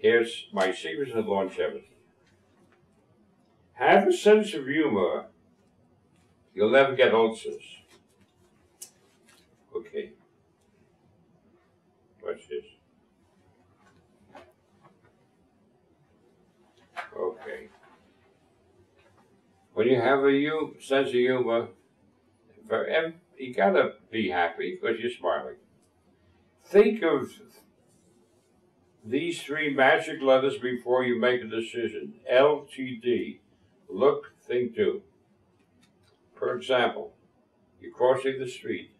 Here's my secrets of longevity. Have a sense of humor. You'll never get ulcers. Okay. What's this? Okay. When you have a you sense of humor, you gotta be happy because you're smiling. Think of these three magic letters before you make a decision. LTD. Look, think, do. For example, you're crossing the street.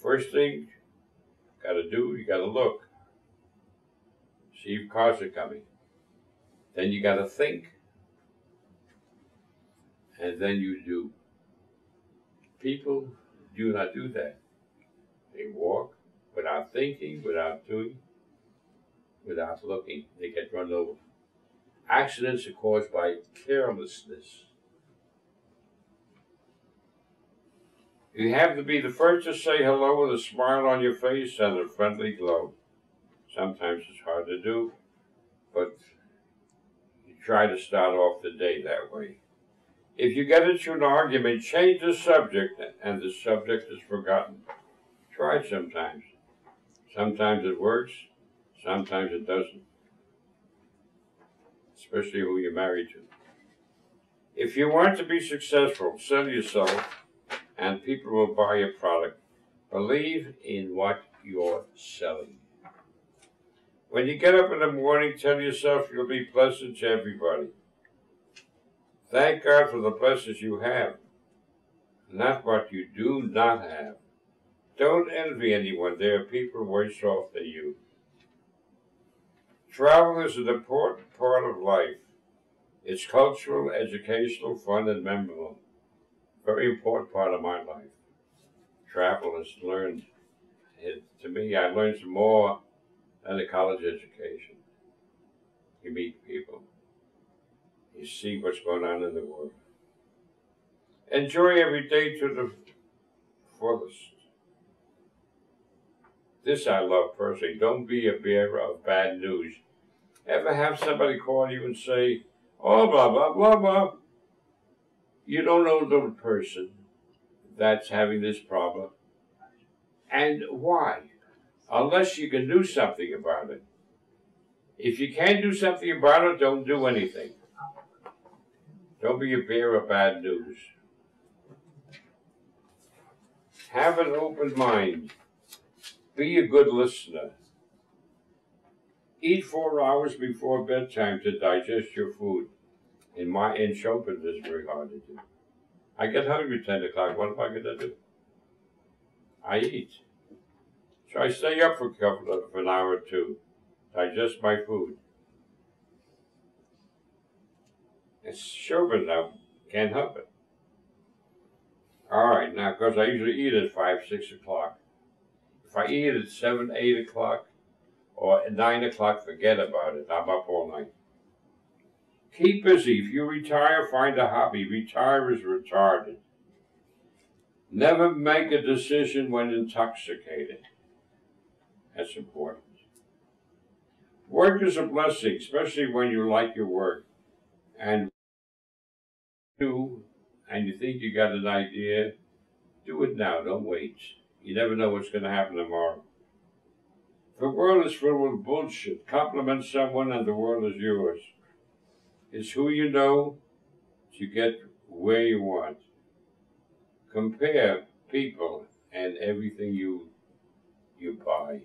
First thing you gotta do, you gotta look. See if cars are coming. Then you gotta think. And then you do. People do not do that. They walk without thinking, without doing, without looking. They get run over. Accidents are caused by carelessness. You have to be the first to say hello with a smile on your face and a friendly glow. Sometimes it's hard to do, but you try to start off the day that way. If you get into an argument, change the subject and the subject is forgotten. Try sometimes. Sometimes it works, sometimes it doesn't. Especially who you're married to. If you want to be successful, sell yourself and people will buy your product. Believe in what you're selling. When you get up in the morning, tell yourself you'll be pleasant to everybody. Thank God for the blessings you have, not what you do not have. Don't envy anyone. There are people worse off than you. Travel is an important part of life. It's cultural, educational, fun, and memorable. Very important part of my life. Travel has learned. It, to me, I learned more than a college education. You meet people. You see what's going on in the world. Enjoy every day to the fullest. This I love personally. Don't be a bearer of bad news. Ever have somebody call you and say, oh, blah, blah, blah, blah. You don't know the person that's having this problem. And why? Unless you can do something about it. If you can't do something about it, don't do anything. Don't be a bearer of bad news. Have an open mind. Be a good listener. Eat four hours before bedtime to digest your food. In my in Chopin, this is very hard to do. I get hungry at 10 o'clock. What am I going to do? I eat. So I stay up for a couple of an hour or two, digest my food. It's Chopin now. Can't help it. All right, now, because I usually eat at 5, 6 o'clock. If I eat at 7, 8 o'clock, or 9 o'clock, forget about it. I'm up all night. Keep busy. If you retire, find a hobby. Retire is retarded. Never make a decision when intoxicated. That's important. Work is a blessing, especially when you like your work. And do, and you think you got an idea, do it now. Don't wait. You never know what's going to happen tomorrow. The world is filled with bullshit. Compliment someone and the world is yours. It's who you know to get where you want. Compare people and everything you you buy.